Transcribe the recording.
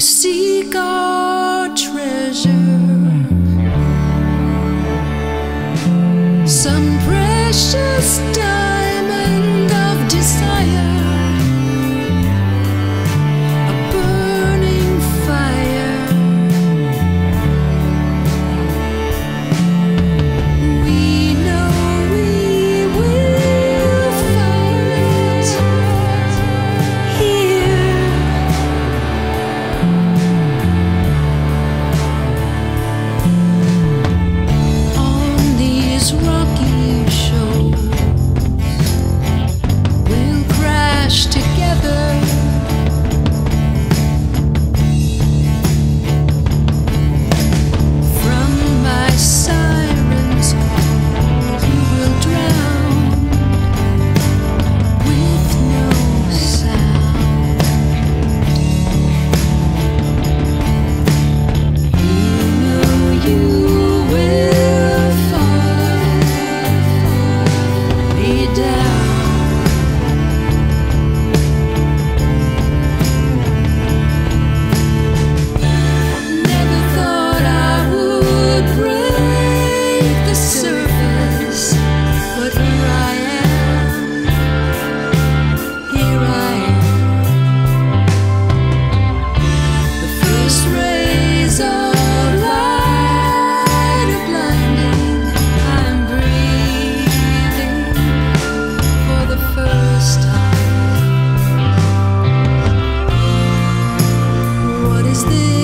we seek our treasure. Some precious diamond this?